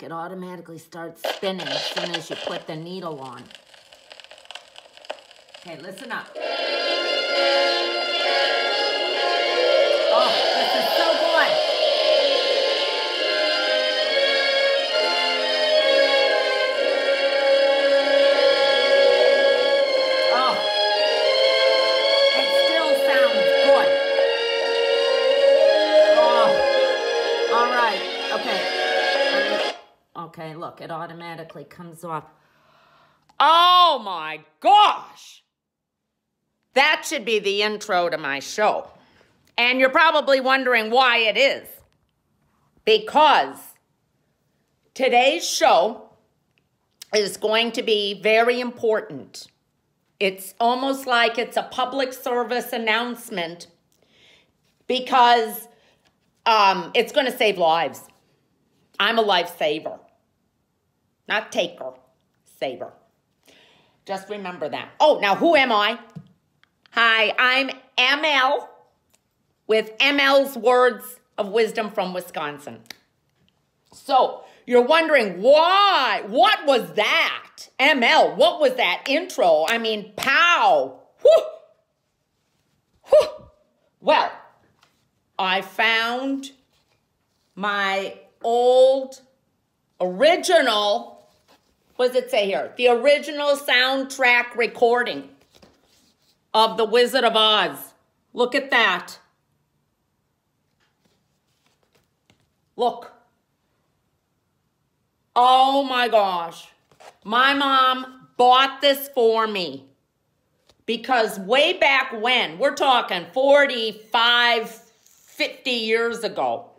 look, it automatically starts spinning as soon as you put the needle on. Okay, listen up. It automatically comes off. Oh my gosh! That should be the intro to my show. And you're probably wondering why it is. Because today's show is going to be very important. It's almost like it's a public service announcement because um, it's going to save lives. I'm a lifesaver, not taker, saver. Just remember that. Oh, now who am I? Hi, I'm ML with ML's Words of Wisdom from Wisconsin. So, you're wondering why? What was that? ML, what was that intro? I mean, pow. Whew. Whew. Well, I found my old original, what does it say here? The original soundtrack recording of The Wizard of Oz. Look at that. Look. Oh my gosh. My mom bought this for me because way back when, we're talking 45, 50 years ago,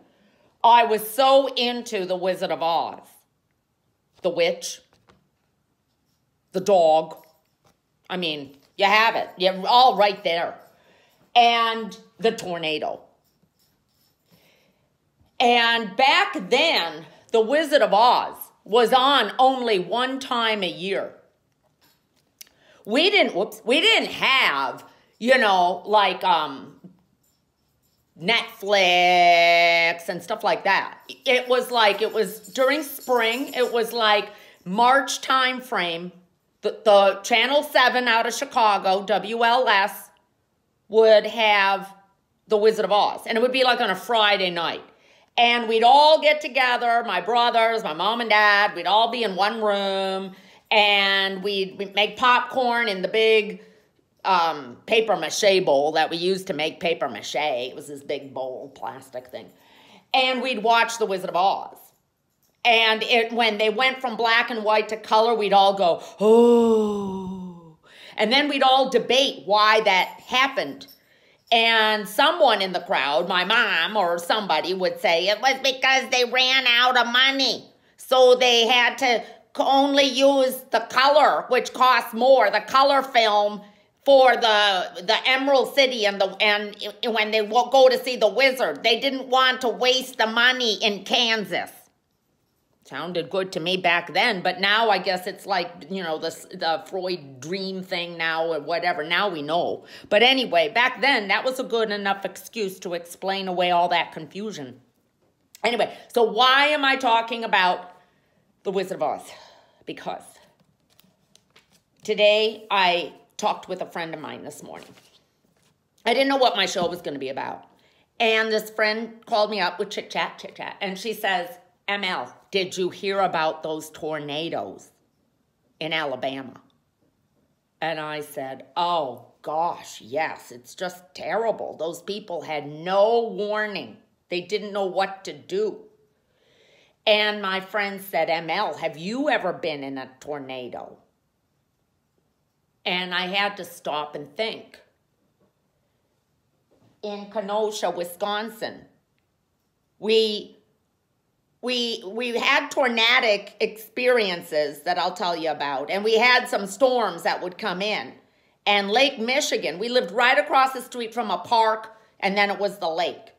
I was so into The Wizard of Oz. The witch, the dog. I mean, you have it. You're all right there. And the tornado. And back then, The Wizard of Oz was on only one time a year. We didn't, whoops, we didn't have, you know, like um, Netflix and stuff like that. It was like, it was during spring, it was like March time frame. The, the Channel 7 out of Chicago, WLS, would have The Wizard of Oz. And it would be like on a Friday night. And we'd all get together, my brothers, my mom and dad, we'd all be in one room and we'd, we'd make popcorn in the big um, paper mache bowl that we used to make paper mache. It was this big bowl, plastic thing. And we'd watch The Wizard of Oz. And it when they went from black and white to color, we'd all go, oh. And then we'd all debate why that happened. And someone in the crowd, my mom or somebody, would say it was because they ran out of money. So they had to only use the color, which costs more, the color film for the the Emerald City and the and when they go to see the wizard, they didn't want to waste the money in Kansas. Sounded good to me back then, but now I guess it's like, you know, the, the Freud dream thing now or whatever. Now we know. But anyway, back then, that was a good enough excuse to explain away all that confusion. Anyway, so why am I talking about The Wizard of Oz? Because today I talked with a friend of mine this morning. I didn't know what my show was going to be about. And this friend called me up with chit chat, chit chat, and she says, ML, did you hear about those tornadoes in Alabama? And I said, Oh gosh, yes, it's just terrible. Those people had no warning, they didn't know what to do. And my friend said, ML, have you ever been in a tornado? And I had to stop and think. In Kenosha, Wisconsin, we we we had tornadic experiences that I'll tell you about and we had some storms that would come in. And Lake Michigan we lived right across the street from a park and then it was the lake.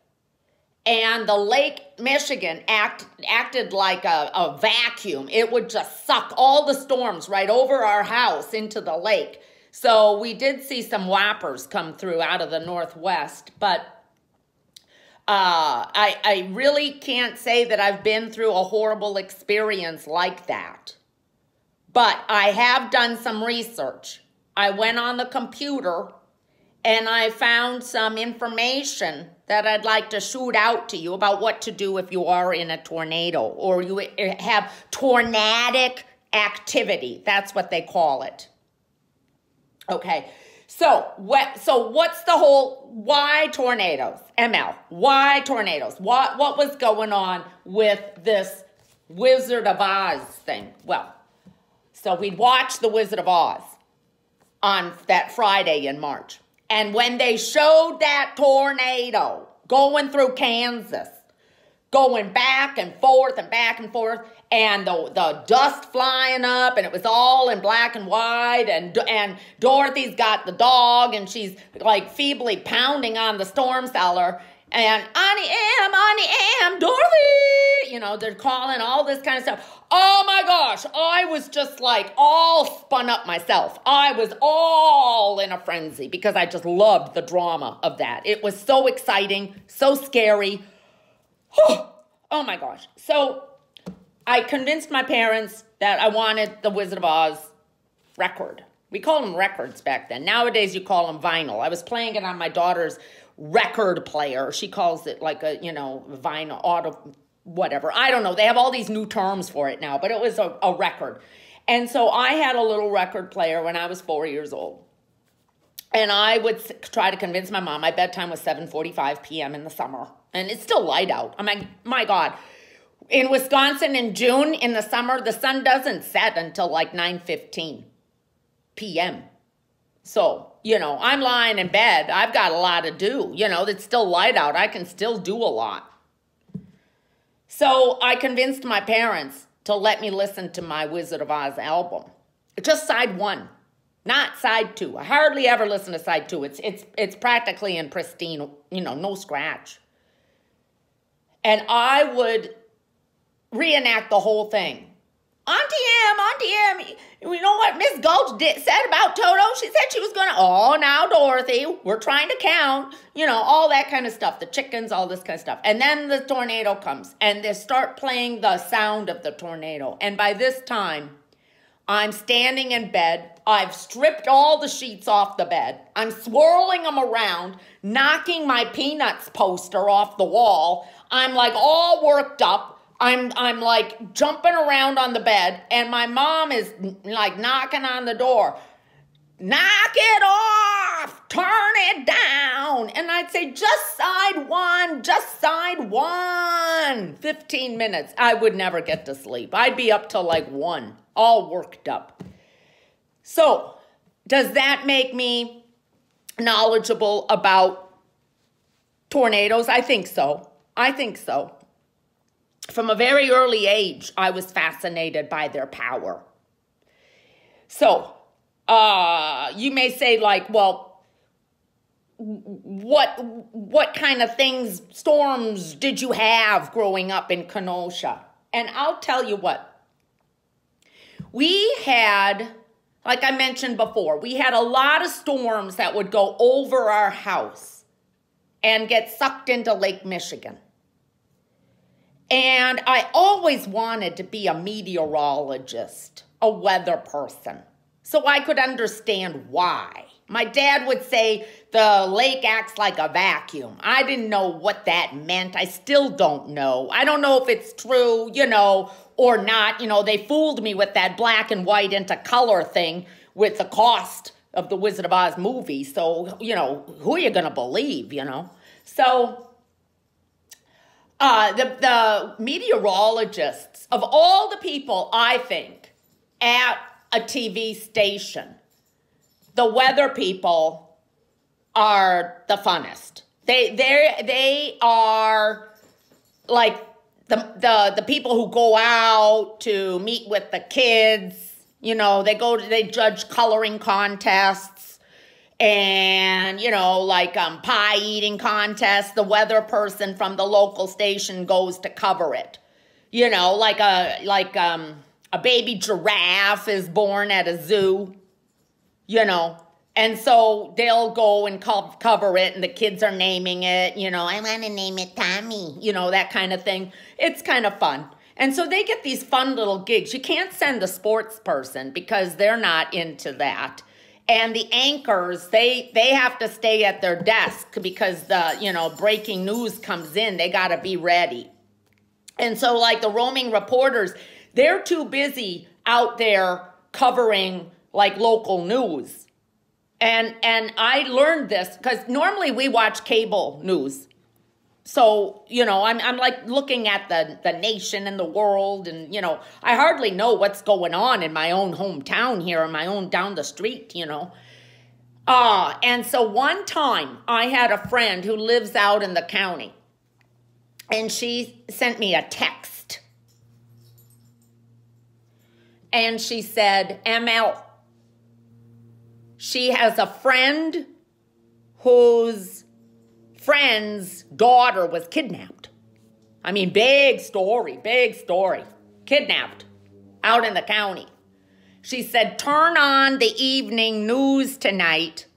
And the Lake Michigan act acted like a, a vacuum. It would just suck all the storms right over our house into the lake. So we did see some whoppers come through out of the northwest, but uh, I, I really can't say that I've been through a horrible experience like that. But I have done some research. I went on the computer and I found some information that I'd like to shoot out to you about what to do if you are in a tornado or you have tornadic activity. That's what they call it. Okay. So what so what's the whole why tornadoes? ML. Why tornadoes? What what was going on with this Wizard of Oz thing? Well, so we'd watch The Wizard of Oz on that Friday in March. And when they showed that tornado going through Kansas, going back and forth and back and forth, and the, the dust flying up, and it was all in black and white, and, and Dorothy's got the dog, and she's like feebly pounding on the storm cellar, and Auntie Em, Auntie Em, Dorothy, you know, they're calling all this kind of stuff. Oh my gosh, I was just like all spun up myself. I was all in a frenzy because I just loved the drama of that. It was so exciting, so scary. oh my gosh. So I convinced my parents that I wanted the Wizard of Oz record. We called them records back then. Nowadays, you call them vinyl. I was playing it on my daughter's record player. She calls it like a, you know, vinyl, auto, whatever. I don't know. They have all these new terms for it now, but it was a, a record. And so I had a little record player when I was four years old. And I would try to convince my mom. My bedtime was 7.45 p.m. in the summer. And it's still light out. I'm like, my God. In Wisconsin in June, in the summer, the sun doesn't set until like 9.15 p.m. So, you know, I'm lying in bed. I've got a lot to do. You know, it's still light out. I can still do a lot. So I convinced my parents to let me listen to my Wizard of Oz album. Just side one, not side two. I hardly ever listen to side two. It's it's it's practically in pristine, you know, no scratch. And I would reenact the whole thing. Auntie Em, Auntie Em, you know what Miss Gulch did, said about Toto? She said she was going to, oh, now Dorothy, we're trying to count, you know, all that kind of stuff, the chickens, all this kind of stuff. And then the tornado comes and they start playing the sound of the tornado. And by this time, I'm standing in bed. I've stripped all the sheets off the bed. I'm swirling them around, knocking my Peanuts poster off the wall. I'm like all worked up. I'm I'm like jumping around on the bed, and my mom is like knocking on the door. Knock it off, turn it down. And I'd say, just side one, just side one. 15 minutes. I would never get to sleep. I'd be up till like one, all worked up. So, does that make me knowledgeable about tornadoes? I think so. I think so from a very early age, I was fascinated by their power. So, uh, you may say, like, well, what what kind of things, storms did you have growing up in Kenosha? And I'll tell you what. We had, like I mentioned before, we had a lot of storms that would go over our house and get sucked into Lake Michigan. And I always wanted to be a meteorologist, a weather person, so I could understand why. My dad would say the lake acts like a vacuum. I didn't know what that meant. I still don't know. I don't know if it's true, you know, or not. You know, they fooled me with that black and white into color thing with the cost of the Wizard of Oz movie. So, you know, who are you going to believe, you know? So uh, the, the meteorologists, of all the people, I think, at a TV station, the weather people are the funnest. They they they are like the the the people who go out to meet with the kids. You know, they go to they judge coloring contests and you know like um, pie eating contest the weather person from the local station goes to cover it you know like a like um a baby giraffe is born at a zoo you know. And so they'll go and co- cover it, and the kids are naming it, you know, I want to name it Tommy, you know, that kind of thing. It's kind of fun. And so they get these fun little gigs. You can't send a sports person because they're not into that. And the anchors, they they have to stay at their desk because the, you know, breaking news comes in. They got to be ready. And so like the roaming reporters, they're too busy out there covering like local news. And and I learned this cuz normally we watch cable news. So, you know, I'm I'm like looking at the the nation and the world and you know, I hardly know what's going on in my own hometown here in my own down the street, you know. Uh, and so one time I had a friend who lives out in the county and she sent me a text. And she said, ML, she has a friend whose friend's daughter was kidnapped. I mean, big story, big story. Kidnapped out in the county. She said, turn on the evening news tonight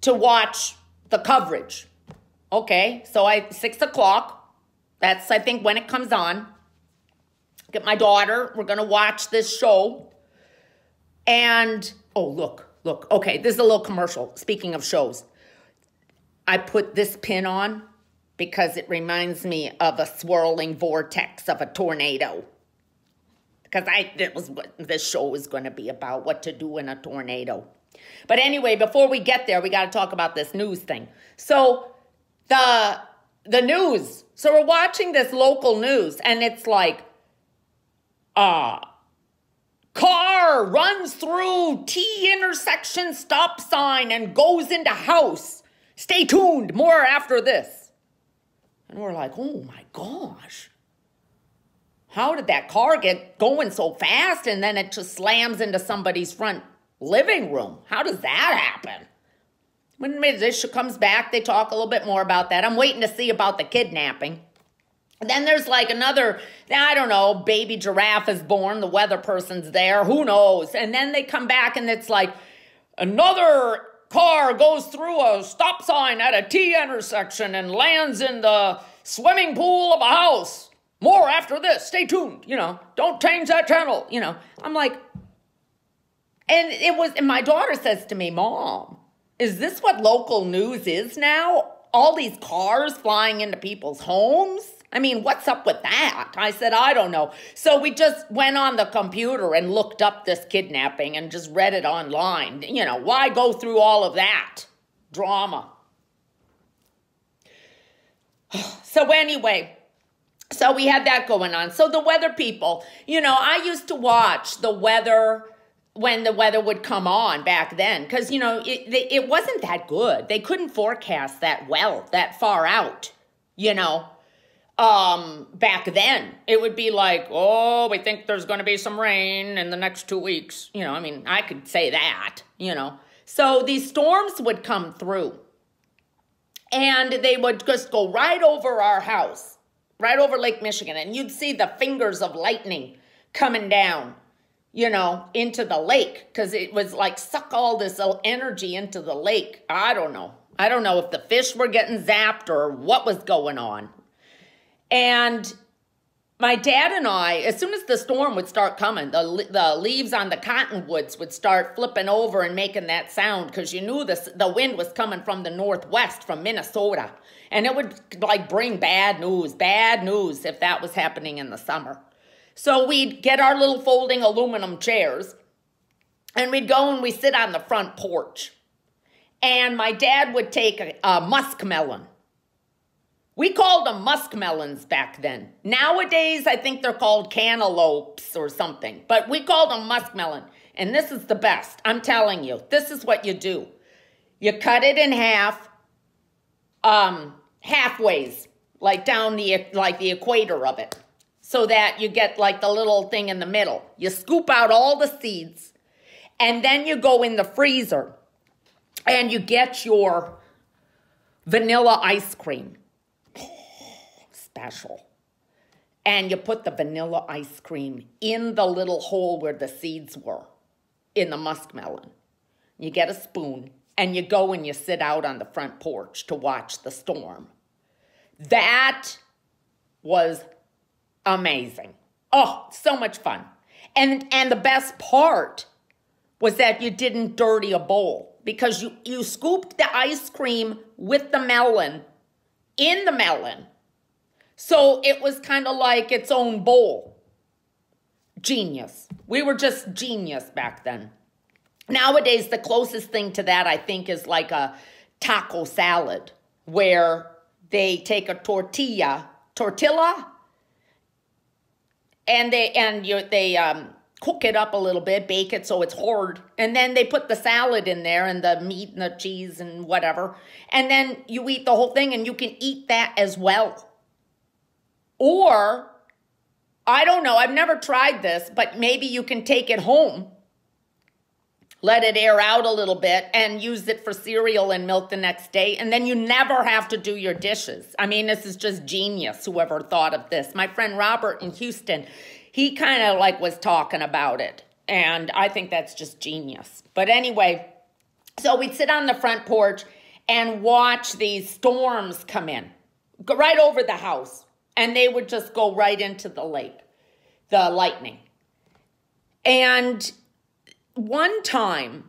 to watch the coverage. Okay, so I, six o'clock, that's I think when it comes on. Get my daughter, we're gonna watch this show. And, oh, look, look, okay, this is a little commercial. Speaking of shows, I put this pin on because it reminds me of a swirling vortex of a tornado. Because I, it was what this show was going to be about, what to do in a tornado. But anyway, before we get there, we got to talk about this news thing. So the the news. So we're watching this local news, and it's like, uh, car runs through T intersection stop sign and goes into house. Stay tuned. More after this. And we're like, oh my gosh. How did that car get going so fast and then it just slams into somebody's front living room? How does that happen? When Midisha comes back, they talk a little bit more about that. I'm waiting to see about the kidnapping. Then there's like another, I don't know, baby giraffe is born, the weather person's there, who knows? And then they come back and it's like another car goes through a stop sign at a T intersection and lands in the swimming pool of a house. More after this. Stay tuned. You know, don't change that channel. You know, I'm like, and it was, and my daughter says to me, Mom, is this what local news is now? All these cars flying into people's homes? I mean, what's up with that? I said, I don't know. So we just went on the computer and looked up this kidnapping and just read it online. You know, why go through all of that drama? So, anyway, so we had that going on. So, the weather people, you know, I used to watch the weather when the weather would come on back then because you know it, it wasn't that good they couldn't forecast that well that far out you know um back then it would be like oh we think there's going to be some rain in the next two weeks you know i mean i could say that you know so these storms would come through and they would just go right over our house right over lake michigan and you'd see the fingers of lightning coming down you know, into the lake because it was like suck all this energy into the lake. I don't know. I don't know if the fish were getting zapped or what was going on. And my dad and I, as soon as the storm would start coming, the, the leaves on the cottonwoods would start flipping over and making that sound because you knew this, the wind was coming from the northwest, from Minnesota. And it would like bring bad news, bad news if that was happening in the summer. So we'd get our little folding aluminum chairs and we'd go and we sit on the front porch. And my dad would take a, a muskmelon. We called them muskmelons back then. Nowadays, I think they're called cantaloupes or something, but we called them muskmelon. And this is the best. I'm telling you, this is what you do. You cut it in half, um, halfways, like down the like the equator of it so that you get like the little thing in the middle. You scoop out all the seeds and then you go in the freezer and you get your vanilla ice cream. Special. And you put the vanilla ice cream in the little hole where the seeds were. in the muskmelon. You get a spoon and you go and you sit out on the front porch to watch the storm. That was amazing. Oh, so much fun. And and the best part was that you didn't dirty a bowl because you you scooped the ice cream with the melon in the melon. So it was kind of like its own bowl. Genius. We were just genius back then. Nowadays, the closest thing to that, I think, is like a taco salad where they take a tortilla, tortilla, and they and you they um, cook it up a little bit, bake it so it's hard, and then they put the salad in there and the meat and the cheese and whatever, and then you eat the whole thing, and you can eat that as well. Or I don't know, I've never tried this, but maybe you can take it home. Let it air out a little bit and use it for cereal and milk the next day and then you never have to do your dishes. I mean this is just genius whoever thought of this. My friend robert in houston he kind of like was talking about it and i think that's just genius. But anyway so we'd sit on the front porch and watch these storms come in right over the house and they would just go right into the lake the lightning and one time,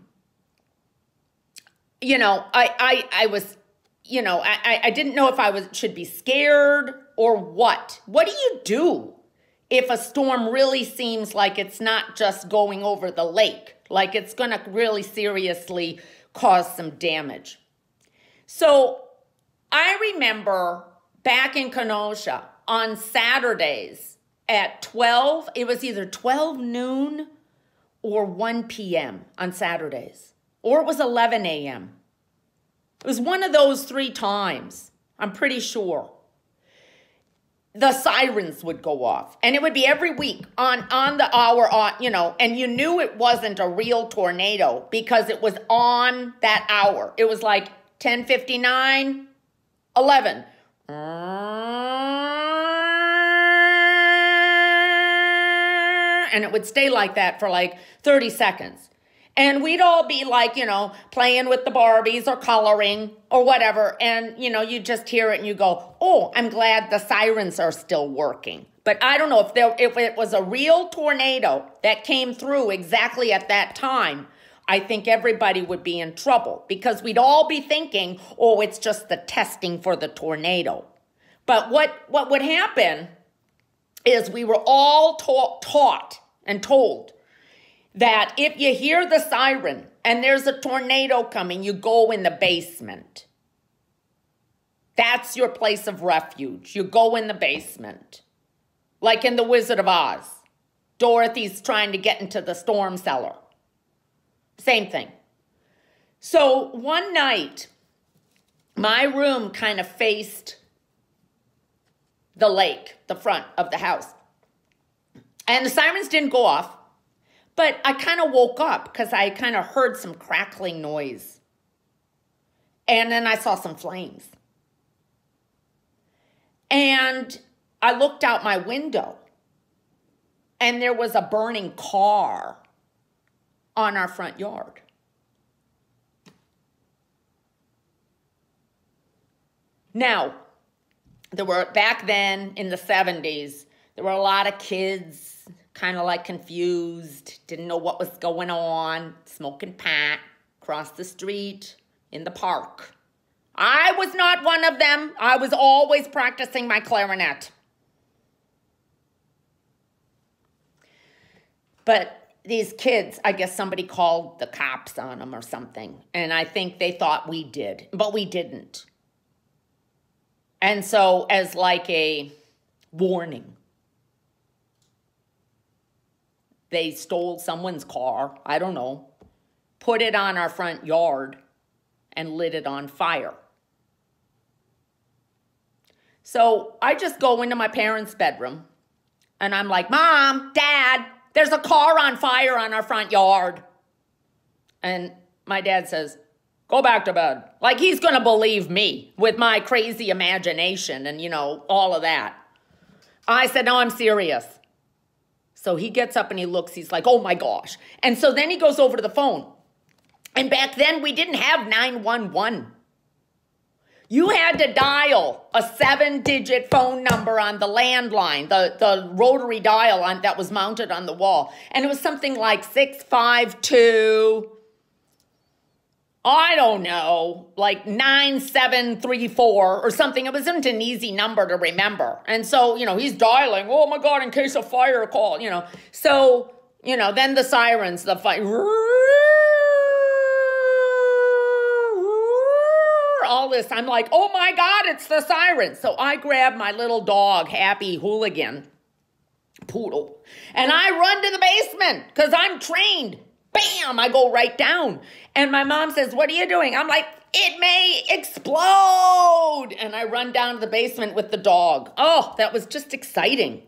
you know, I I I was, you know, I I didn't know if I was should be scared or what. What do you do if a storm really seems like it's not just going over the lake, like it's going to really seriously cause some damage? So I remember back in Kenosha on Saturdays at 12, it was either 12 noon or 1 p.m. on Saturdays, or it was 11 a.m. It was one of those three times, I'm pretty sure. The sirens would go off, and it would be every week on, on the hour, on, you know, and you knew it wasn't a real tornado because it was on that hour. It was like 1059, 11 and it would stay like that for like 30 seconds. And we'd all be like, you know, playing with the Barbies or coloring or whatever. And, you know, you just hear it and you go, oh, I'm glad the sirens are still working. But I don't know if there if it was a real tornado that came through exactly at that time, I think everybody would be in trouble because we'd all be thinking, oh, it's just the testing for the tornado. But what what would happen is we were all taught, taught and told that if you hear the siren and there's a tornado coming, you go in the basement. That's your place of refuge. You go in the basement. Like in The Wizard of Oz. Dorothy's trying to get into the storm cellar. Same thing. So one night, my room kind of faced the lake, the front of the house. And the sirens didn't go off, but I kind of woke up because I kind of heard some crackling noise. And then I saw some flames. And I looked out my window and there was a burning car on our front yard. Now, there were back then in the 70s, there were a lot of kids kind of like confused, didn't know what was going on, smoking pot across the street in the park. I was not one of them. I was always practicing my clarinet. But these kids, I guess somebody called the cops on them or something. And I think they thought we did, but we didn't. And so, as like a warning, they stole someone's car, I don't know, put it on our front yard, and lit it on fire. So I just go into my parents' bedroom and I'm like, Mom, Dad, there's a car on fire on our front yard. And my dad says, Go back to bed. Like he's going to believe me with my crazy imagination and, you know, all of that. I said, No, I'm serious. So he gets up and he looks, he's like, oh my gosh. And so then he goes over to the phone. And back then we didn't have 911. You had to dial a seven digit phone number on the landline, the, the rotary dial on, that was mounted on the wall. And it was something like 652, I don't know, like 9734 or something. It wasn't an easy number to remember. And so, you know, he's dialing, oh my God, in case of fire call, you know. So, you know, then the sirens, the fire all this. I'm like, oh my God, it's the sirens. So I grab my little dog, Happy Hooligan, poodle, and I run to the basement because I'm trained. Bam, I go right down. And my mom says, What are you doing? I'm like, It may explode. And I run down to the basement with the dog. Oh, that was just exciting.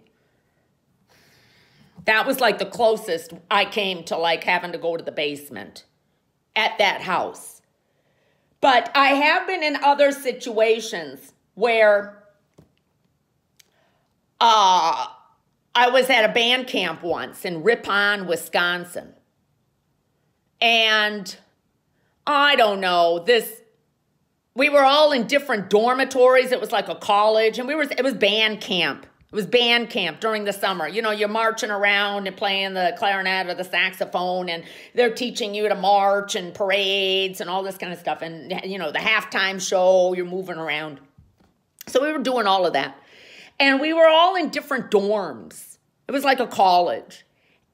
That was like the closest I came to like having to go to the basement at that house. But I have been in other situations where uh, I was at a band camp once in Ripon, Wisconsin. And I don't know, this we were all in different dormitories. It was like a college and we were it was band camp. It was band camp during the summer. You know, you're marching around and playing the clarinet or the saxophone, and they're teaching you to march and parades and all this kind of stuff. And, you know, the halftime show, you're moving around. So we were doing all of that. And we were all in different dorms. It was like a college.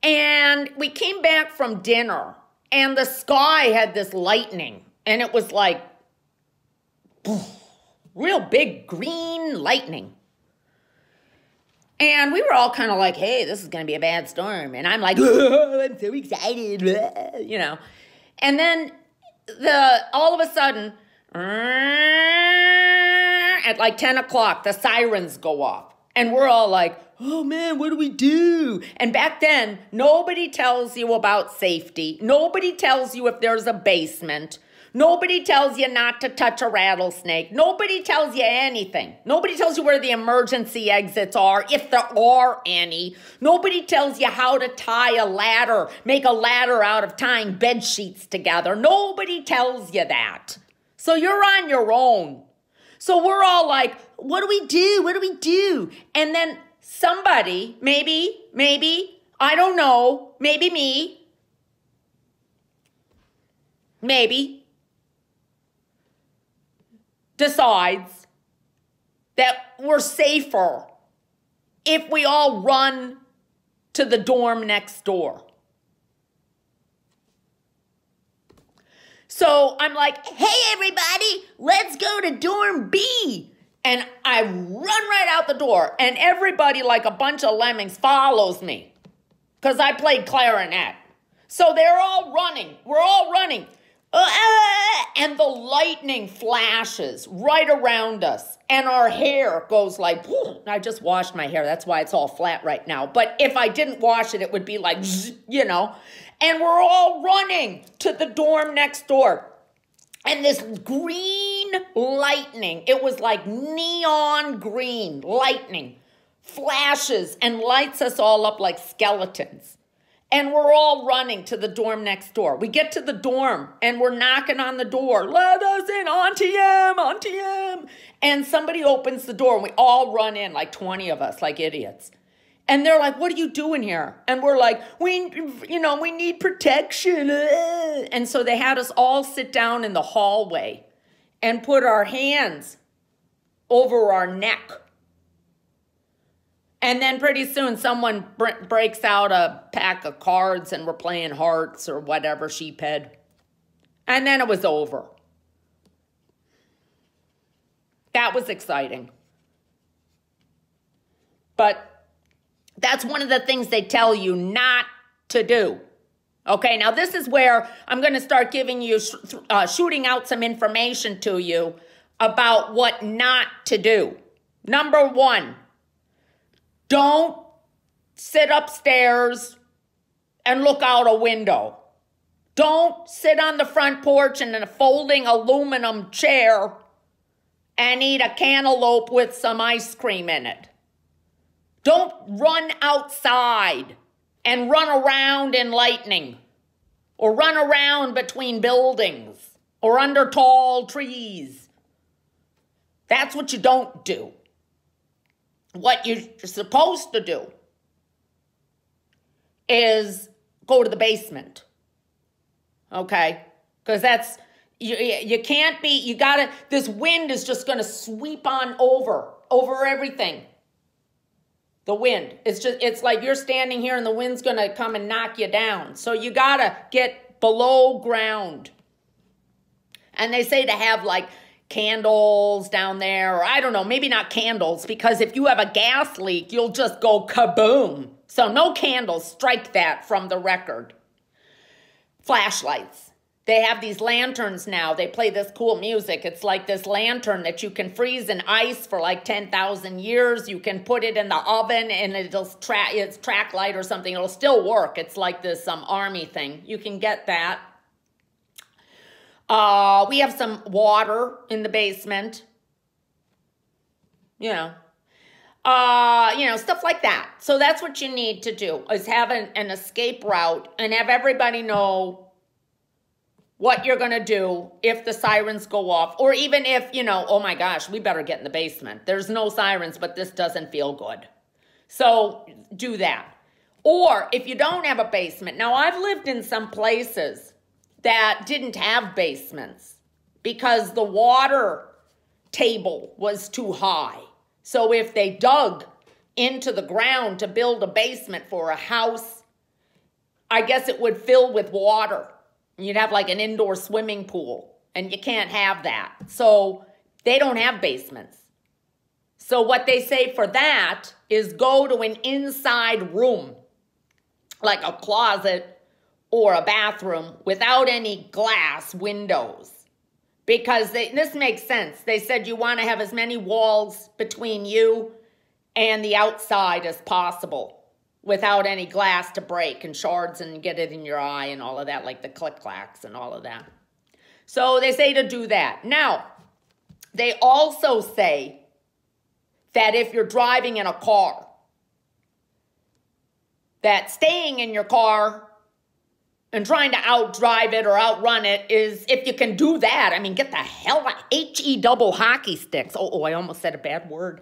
And we came back from dinner, and the sky had this lightning, and it was like real big green lightning. And we were all kind of like, hey, this is going to be a bad storm. And I'm like, oh, I'm so excited, you know. And then the all of a sudden, at like 10 o'clock, the sirens go off. And we're all like, oh man, what do we do? And back then, nobody tells you about safety. Nobody tells you if there's a basement. Nobody tells you not to touch a rattlesnake. Nobody tells you anything. Nobody tells you where the emergency exits are, if there are any. Nobody tells you how to tie a ladder, make a ladder out of tying bed sheets together. Nobody tells you that. So you're on your own. So we're all like, what do we do? What do we do? And then somebody, maybe, maybe, I don't know, maybe me, maybe, decides that we're safer if we all run to the dorm next door. So I'm like, hey, everybody, let's go to dorm B. And I run right out the door, and everybody, like a bunch of lemmings, follows me because I played clarinet. So they're all running. We're all running. Ah, and the lightning flashes right around us and our hair goes like i just washed my hair that's why it's all flat right now but if i didn't wash it it would be like you know and we're all running to the dorm next door and this green lightning it was like neon green lightning flashes and lights us all up like skeletons and we're all running to the dorm next door. We get to the dorm and we're knocking on the door. Let us in, Auntie Em, Auntie Em. And somebody opens the door and we all run in, like 20 of us, like idiots. And they're like, what are you doing here? And we're like, we, you know, we need protection. And so they had us all sit down in the hallway and put our hands over our neck and then pretty soon someone br- breaks out a pack of cards and we're playing hearts or whatever, sheephead. And then it was over. That was exciting. But that's one of the things they tell you not to do. Okay, now this is where I'm going to start giving you, uh, shooting out some information to you about what not to do. Number one, don't sit upstairs and look out a window. Don't sit on the front porch in a folding aluminum chair and eat a cantaloupe with some ice cream in it. Don't run outside and run around in lightning or run around between buildings or under tall trees. That's what you don't do. What you're supposed to do is go to the basement. Okay? Because that's, you, you can't be, you gotta, this wind is just gonna sweep on over, over everything. The wind. It's just, it's like you're standing here and the wind's gonna come and knock you down. So you gotta get below ground. And they say to have like candles down there, or I don't know, maybe not candles, because if you have a gas leak, you'll just go kaboom. So no candles, strike that from the record. Flashlights. They have these lanterns now. They play this cool music. It's like this lantern that you can freeze in ice for like 10,000 years. You can put it in the oven and it'll track it's track light or something. It'll still work. It's like this um, army thing. You can get that. Uh, we have some water in the basement. You know, uh, you know, stuff like that. So that's what you need to do is have an, an escape route and have everybody know what you're going to do if the sirens go off or even if, you know, oh my gosh, we better get in the basement. There's no sirens, but this doesn't feel good. So do that. Or if you don't have a basement. Now, I've lived in some places that didn't have basements because the water table was too high. So if they dug into the ground to build a basement for a house, I guess it would fill with water. You'd have like an indoor swimming pool, and you can't have that. So they don't have basements. So what they say for that is go to an inside room, like a closet or a bathroom without any glass windows. Because they, this makes sense. They said you want to have as many walls between you and the outside as possible without any glass to break and shards and get it in your eye and all of that, like the click clacks and all of that. So they say to do that. Now, they also say that if you're driving in a car, that staying in your car and trying to outdrive it or outrun it is if you can do that, I mean, get the hell out. H-E double hockey sticks. Oh, oh, I almost said a bad word.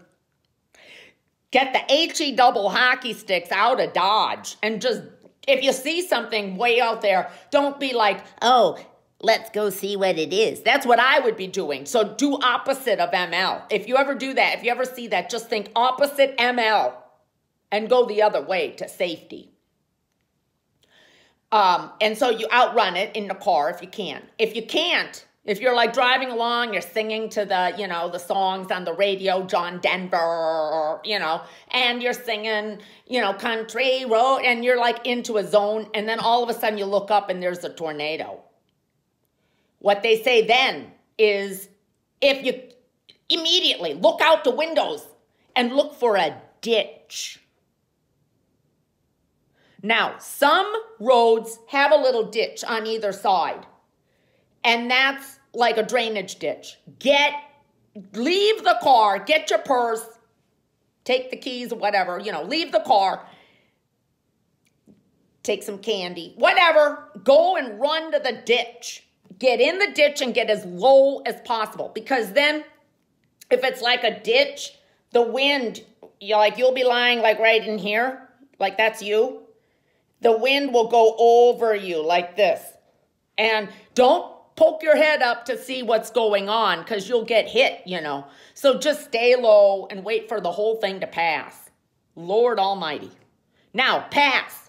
Get the HE double hockey sticks out of Dodge and just, if you see something way out there, don't be like, oh, let's go see what it is. That's what I would be doing. So do opposite of ML. If you ever do that, if you ever see that, just think opposite ML and go the other way to safety. Um, and so you outrun it in the car if you can. If you can't, if you're like driving along, you're singing to the, you know, the songs on the radio, John Denver, you know, and you're singing, you know, country road, and you're like into a zone, and then all of a sudden you look up and there's a tornado. What they say then is if you immediately look out the windows and look for a ditch. Now, some roads have a little ditch on either side and that's like a drainage ditch. Get, leave the car, get your purse, take the keys, or whatever, you know, leave the car, take some candy, whatever, go and run to the ditch. Get in the ditch and get as low as possible because then if it's like a ditch, the wind, you like you'll be lying like right in here, like that's you. The wind will go over you like this. And don't poke your head up to see what's going on because you'll get hit, you know. So just stay low and wait for the whole thing to pass. Lord Almighty. Now, pass.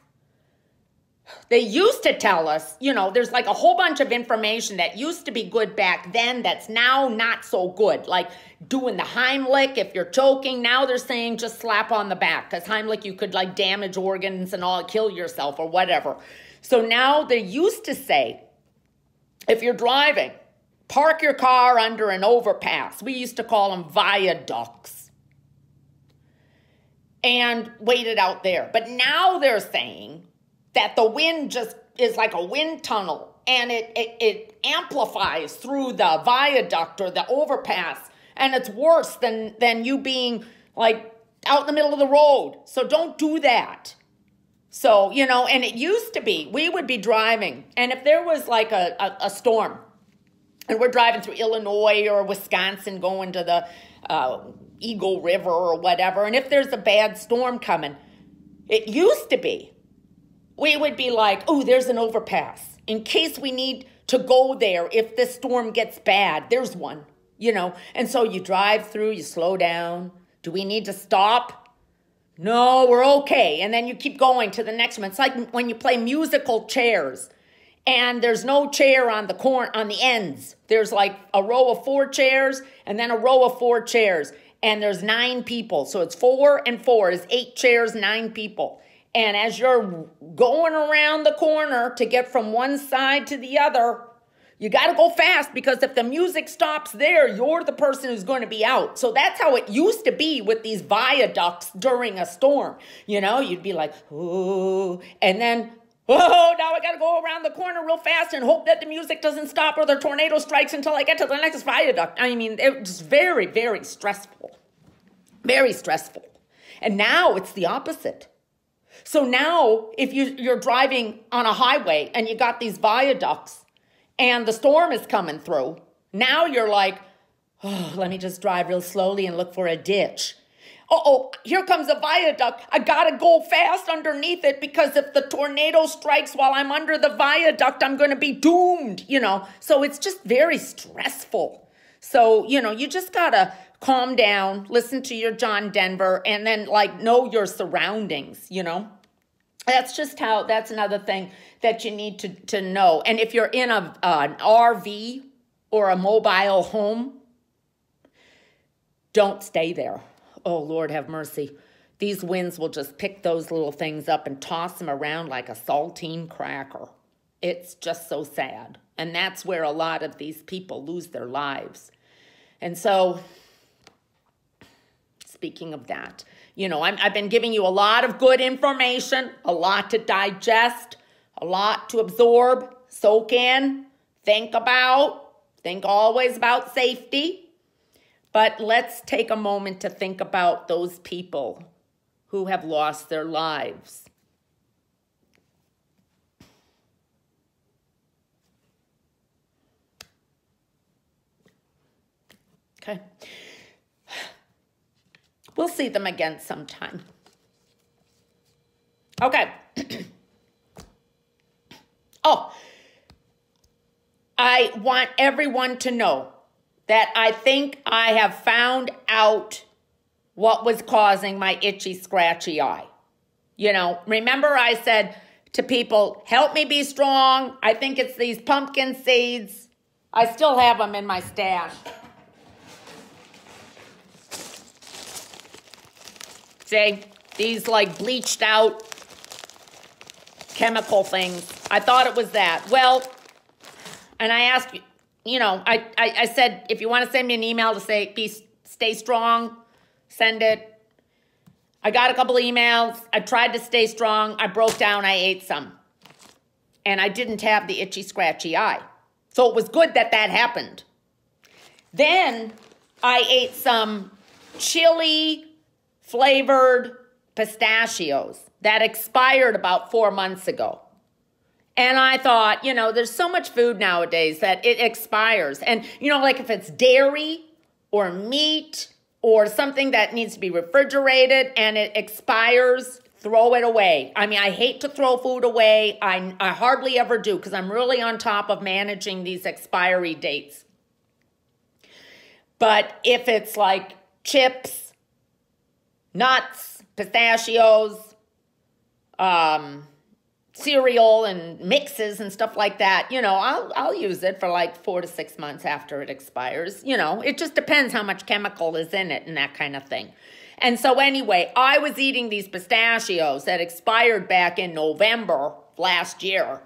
They used to tell us, you know, there's like a whole bunch of information that used to be good back then that's now not so good. Like doing the Heimlich if you're choking. Now they're saying just slap on the back because Heimlich, you could like damage organs and all, kill yourself or whatever. So now they used to say if you're driving, park your car under an overpass. We used to call them viaducts. And wait it out there. But now they're saying that the wind just is like a wind tunnel and it, it, it amplifies through the viaduct or the overpass. And it's worse than, than you being like out in the middle of the road. So don't do that. So, you know, and it used to be, we would be driving, and if there was like a, a, a storm, and we're driving through Illinois or Wisconsin going to the uh, Eagle River or whatever, and if there's a bad storm coming, it used to be, we would be like, oh, there's an overpass in case we need to go there if the storm gets bad. There's one, you know. And so you drive through, you slow down. Do we need to stop? No, we're okay. And then you keep going to the next one. It's like when you play musical chairs and there's no chair on the corner on the ends. There's like a row of four chairs and then a row of four chairs. And there's nine people. So it's four and four is eight chairs, nine people. And as you're going around the corner to get from one side to the other, you got to go fast because if the music stops there, you're the person who's going to be out. So that's how it used to be with these viaducts during a storm. You know, you'd be like, oh, and then, oh, now I got to go around the corner real fast and hope that the music doesn't stop or the tornado strikes until I get to the next viaduct. I mean, it was very, very stressful. Very stressful. And now it's the opposite. So now, if you, you're driving on a highway and you got these viaducts, and the storm is coming through. Now you're like, oh, let me just drive real slowly and look for a ditch. Uh oh, here comes a viaduct. I gotta go fast underneath it because if the tornado strikes while I'm under the viaduct, I'm gonna be doomed, you know. So it's just very stressful. So, you know, you just gotta calm down, listen to your John Denver, and then like know your surroundings, you know that's just how that's another thing that you need to, to know. And if you're in a, uh, an rv or a mobile home don't stay there. Oh lord have mercy. These winds will just pick those little things up and toss them around like a saltine cracker. It's just so sad. And that's where a lot of these people lose their lives. And so speaking of that you know, i have been giving you a lot of good information, a lot to digest, a lot to absorb, soak in, think about, think always about safety. But let's take a moment to think about those people who have lost their lives. Okay. We'll see them again sometime. Okay. oh, I want everyone to know that I think I have found out what was causing my itchy, scratchy eye. You know, remember I said to people, help me be strong. I think it's these pumpkin seeds. I still have them in my stash. See, these like bleached out chemical things. I thought it was that. Well, and I asked, you know, I, I, I said, if you want to send me an email to say, be, stay strong, send it. I got a couple emails. I tried to stay strong. I broke down. I ate some. And I didn't have the itchy, scratchy eye. So it was good that that happened. Then I ate some chili flavored pistachios that expired about four months ago. And I thought, you know, there's so much food nowadays that it expires. And, you know, like if it's dairy or meat or something that needs to be refrigerated and it expires, throw it away. I mean, I hate to throw food away. I, I hardly ever do because I'm really on top of managing these expiry dates. But if it's like chips, nuts, pistachios, um, cereal and mixes and stuff like that, you know, I'll I'll use it for like 4 to 6 months after it expires. You know, it just depends how much chemical is in it and that kind of thing. And so anyway, I was eating these pistachios that expired back in November last year.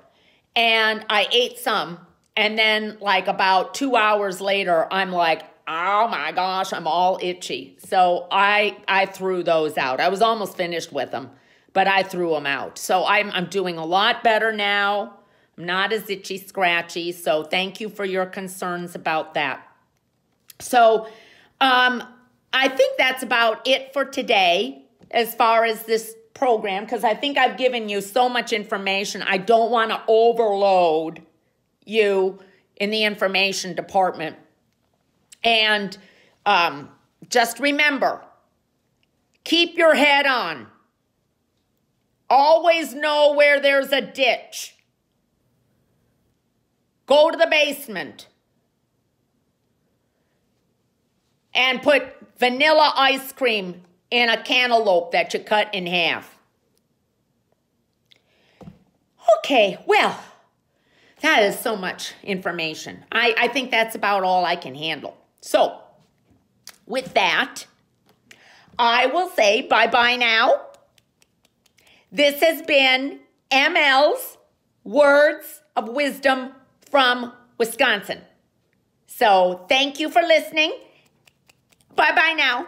And I ate some and then like about 2 hours later, I'm like oh my gosh, I'm all itchy. So I I threw those out. I was almost finished with them, but I threw them out. So I'm I'm doing a lot better now. I'm not as itchy scratchy. So thank you for your concerns about that. So um I think that's about it for today as far as this program because I think I've given you so much information. I don't want to overload you in the information department. And um, just remember keep your head on. Always know where there's a ditch. Go to the basement and put vanilla ice cream in a cantaloupe that you cut in half. Okay, well, that is so much information. I, I think that's about all I can handle. So, with that, I will say bye bye now. This has been ML's Words of Wisdom from Wisconsin. So, thank you for listening. Bye bye now.